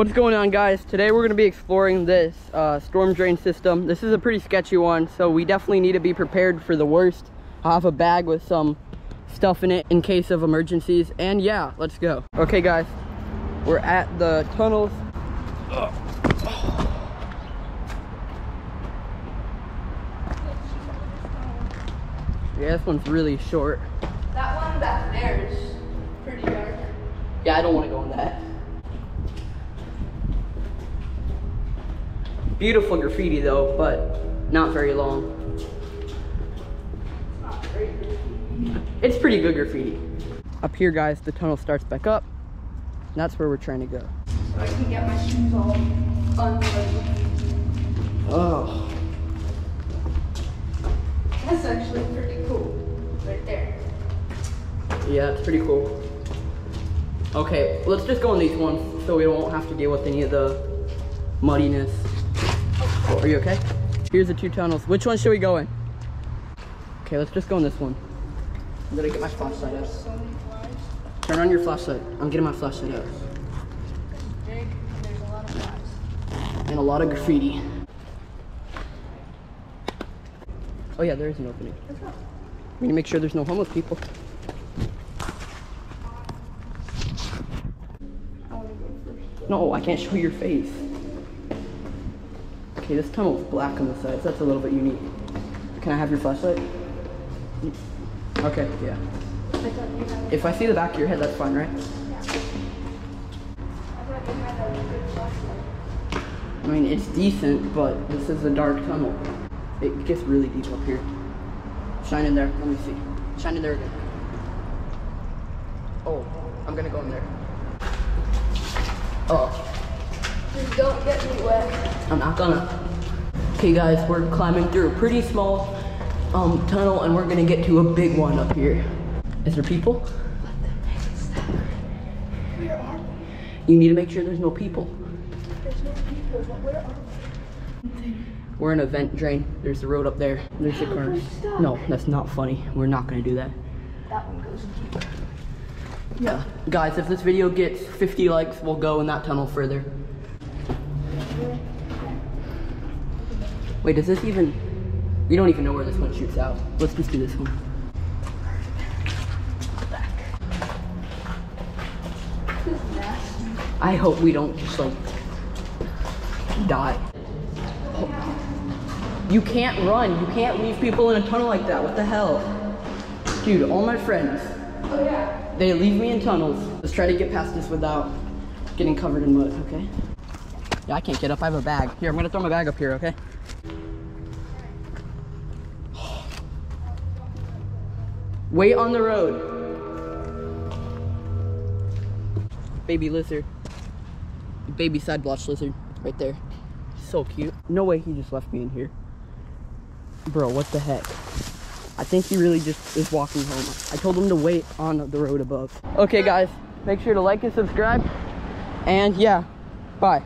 What's going on guys? Today we're going to be exploring this uh, storm drain system. This is a pretty sketchy one, so we definitely need to be prepared for the worst. I have a bag with some stuff in it in case of emergencies. And yeah, let's go. Okay guys, we're at the tunnels. Yeah, this one's really short. That one back there is pretty dark. Yeah, I don't want to go in that. Beautiful graffiti though, but not very long. It's not very good. It's pretty good graffiti. Up here, guys, the tunnel starts back up. And that's where we're trying to go. So I can get my shoes all unloaded. Oh. That's actually pretty cool. Right there. Yeah, it's pretty cool. Okay, let's just go on these ones so we won't have to deal with any of the muddiness. Are you okay? Here's the two tunnels. Which one should we go in? Okay, let's just go in this one. I'm gonna get my flashlight out. So many flies. Turn on your flashlight. I'm getting my flashlight out. And a lot of flies. And a lot of graffiti. Oh yeah, there is an opening. We need to make sure there's no homeless people. I want to go first. No, I can't show your face. Okay, this tunnel's black on the sides. That's a little bit unique. Can I have your flashlight? Okay, yeah. If I see the back of your head, that's fine, right? I mean, it's decent, but this is a dark tunnel. It gets really deep up here. Shine in there. Let me see. Shine in there again. Oh, I'm gonna go in there. Oh, Just don't get me wet. I'm not gonna. Okay, guys, we're climbing through a pretty small um, tunnel, and we're gonna get to a big one up here. Is there people? Where are we? You need to make sure there's no people. There's no people, but where are We're in a vent drain. There's the road up there. There's the car. No, that's not funny. We're not gonna do that. That one goes deep. Yeah. Guys, if this video gets 50 likes, we'll go in that tunnel further. Wait, does this even... We don't even know where this one shoots out. Let's just do this one. I hope we don't just like die. You can't run. You can't leave people in a tunnel like that. What the hell? Dude, all my friends, Oh yeah. they leave me in tunnels. Let's try to get past this without getting covered in mud, okay? Yeah, I can't get up. I have a bag. Here, I'm gonna throw my bag up here, okay? Wait on the road. Baby lizard. Baby side blotch lizard right there. So cute. No way he just left me in here. Bro, what the heck? I think he really just is walking home. I told him to wait on the road above. Okay guys, make sure to like and subscribe. And yeah, bye.